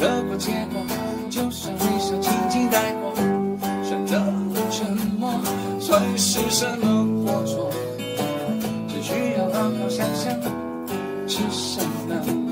得过且过，就算微笑轻轻带过，选择沉默，算是什么过错？只需要好好想想，是什么？